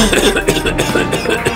Ha ha ha ha ha!